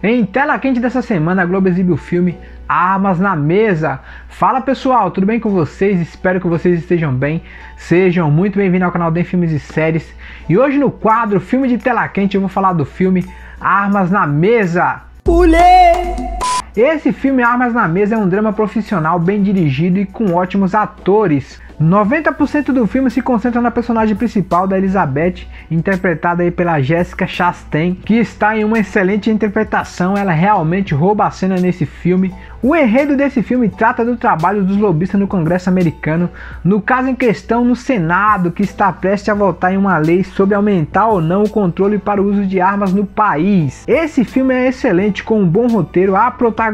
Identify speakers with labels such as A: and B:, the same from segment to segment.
A: Em tela quente dessa semana, a Globo exibe o filme Armas na Mesa. Fala pessoal, tudo bem com vocês? Espero que vocês estejam bem. Sejam muito bem-vindos ao canal de Filmes e Séries. E hoje no quadro Filme de Tela Quente eu vou falar do filme Armas na Mesa. Pulei! Esse filme Armas na Mesa é um drama profissional bem dirigido e com ótimos atores. 90% do filme se concentra na personagem principal da Elizabeth, interpretada pela Jessica Chastain, que está em uma excelente interpretação, ela realmente rouba a cena nesse filme. O enredo desse filme trata do trabalho dos lobistas no Congresso americano, no caso em questão no Senado, que está prestes a votar em uma lei sobre aumentar ou não o controle para o uso de armas no país. Esse filme é excelente, com um bom roteiro, a protagonista,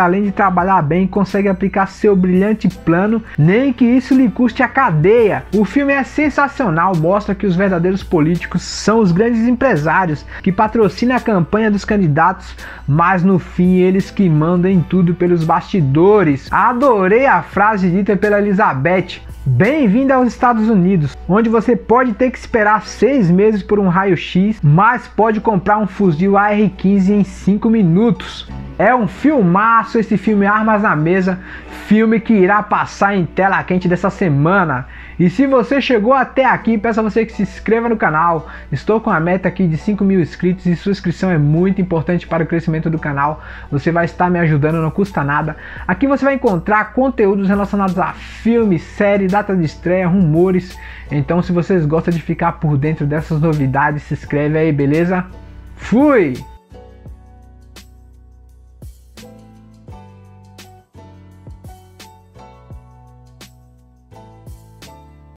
A: além de trabalhar bem, consegue aplicar seu brilhante plano, nem que isso lhe custe a cadeia. O filme é sensacional, mostra que os verdadeiros políticos são os grandes empresários que patrocinam a campanha dos candidatos, mas no fim eles que mandam em tudo pelos bastidores. Adorei a frase dita pela Elizabeth. Bem-vindo aos Estados Unidos, onde você pode ter que esperar seis meses por um raio-x, mas pode comprar um fuzil AR-15 em 5 minutos. É um filmaço esse filme Armas na Mesa, filme que irá passar em tela quente dessa semana. E se você chegou até aqui, peço a você que se inscreva no canal. Estou com a meta aqui de 5 mil inscritos e sua inscrição é muito importante para o crescimento do canal. Você vai estar me ajudando, não custa nada. Aqui você vai encontrar conteúdos relacionados a filmes, séries, data de estreia, rumores. Então se vocês gostam de ficar por dentro dessas novidades, se inscreve aí, beleza? Fui! you